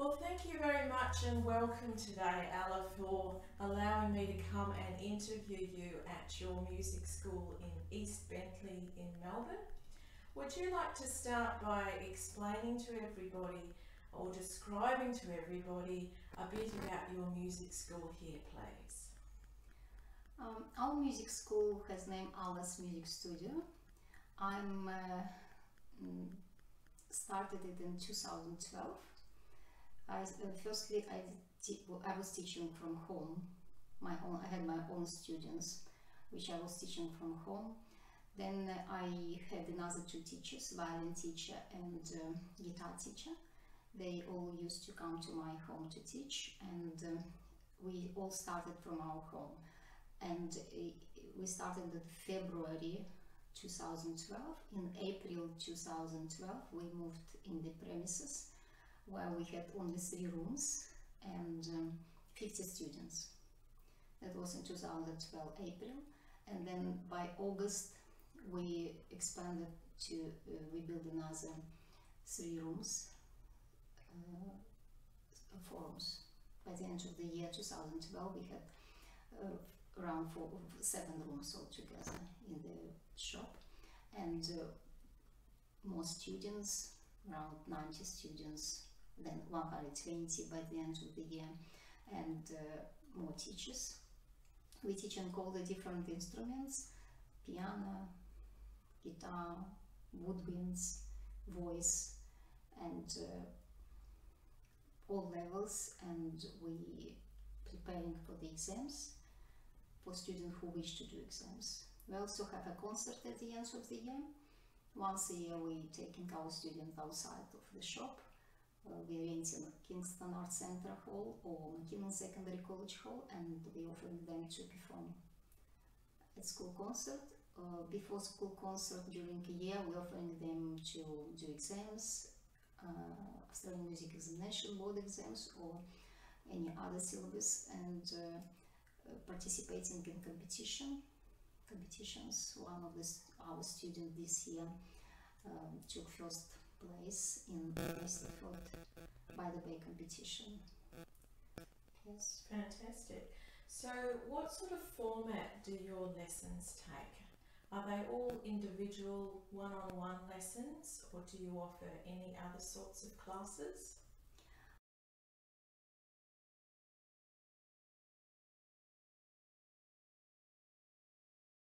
Well, thank you very much and welcome today, Alla, for allowing me to come and interview you at your music school in East Bentleigh in Melbourne. Would you like to start by explaining to everybody or describing to everybody a bit about your music school here, please? Um, our music school has name Alla's Music Studio. I'm uh, mm, started it in 2012. Uh, firstly, I, I was teaching from home. My own, I had my own students, which I was teaching from home. Then I had another two teachers, violin teacher and uh, guitar teacher. They all used to come to my home to teach, and uh, we all started from our home. And uh, we started in February 2012. In April 2012, we moved in the premises where we had only three rooms and um, 50 students. That was in 2012 April, and then by August we expanded to uh, we built another three rooms, uh. By the end of the year 2012, we had uh, around four, seven rooms altogether in the shop, and uh, more students, around 90 students then 120 by the end of the year, and uh, more teachers. We teach on all the different instruments, piano, guitar, woodwinds, voice, and uh, all levels, and we preparing for the exams for students who wish to do exams. We also have a concert at the end of the year. Once a year we taking our students outside of the shop we are renting Kingston Art Center Hall or McKinnon Secondary College Hall and we offering them to perform at school concert. Uh, before school concert during a year we offering them to do exams, uh, Australian Music Examination Board exams or any other syllabus and uh, participating in competition competitions. One of our students this year um, took first place in best Westerford by the Bay competition. Yes. Fantastic. So, what sort of format do your lessons take? Are they all individual one on one lessons or do you offer any other sorts of classes?